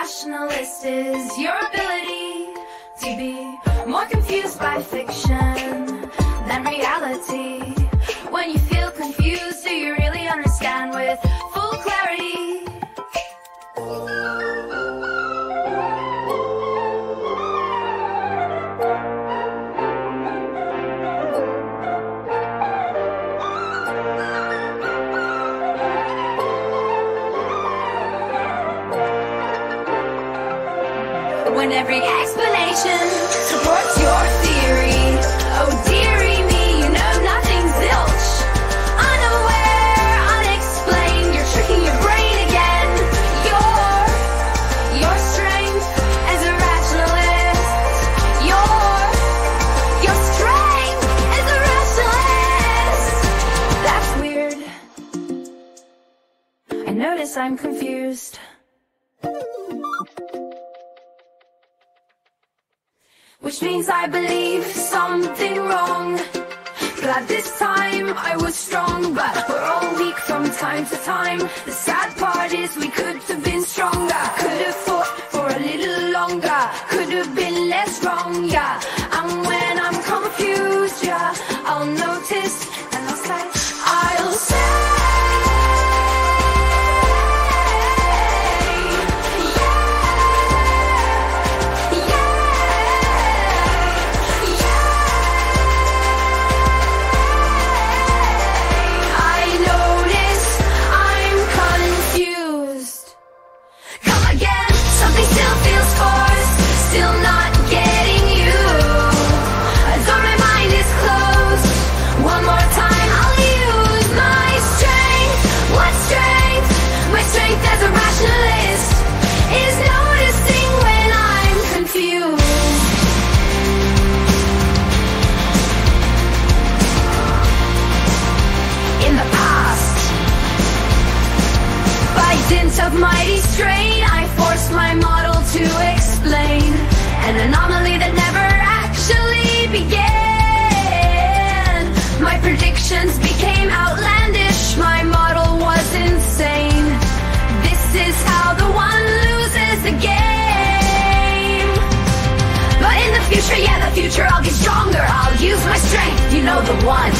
rationalist is your ability to be more confused by fiction than reality. When every explanation supports your theory. Oh dearie me, you know nothing's zilch. Unaware, unexplained, you're tricking your brain again. Your, your strength as a rationalist. Your, your strength as a rationalist. That's weird. I notice I'm confused. Which means I believe something wrong. Glad this time I was strong, but we're all weak from time to time. The sad part is we could have been stronger. Could have fought for a little longer. Could have been less wrong, yeah. And when I'm confused, yeah, I'll notice and I'll dint of mighty strain, I forced my model to explain an anomaly that never actually began. My predictions became outlandish, my model was insane. This is how the one loses the game. But in the future, yeah, the future, I'll get stronger. I'll use my strength, you know the one.